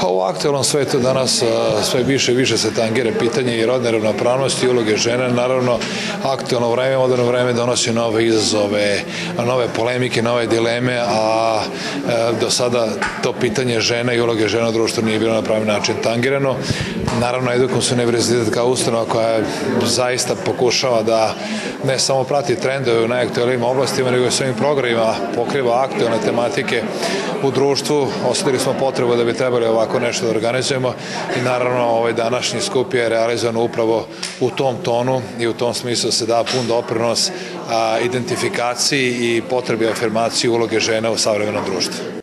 Pa u aktualnom svetu danas sve više i više se tangire pitanje i rodne ravnopravnosti i uloge žene. Naravno, aktualno vreme, moderno vreme donosi nove izazove, nove polemike, nove dileme, a do sada to pitanje žena i uloge žena u društvu nije bilo na pravi način tangirano. Naravno, Edukovski univerzitet kao ustanova koja zaista pokušava da ne samo prati trendove u najaktualnim oblastima, nego i svojim programima pokriva aktualne tematike u društvu. Osadili smo potrebu da bi trebali ovako nešto da organizujemo i naravno ovaj današnji skup je realizovan upravo u tom tonu i u tom smislu se da pun doprinos a, identifikaciji i potrebi afirmaciji uloge žena u savremenom društvu.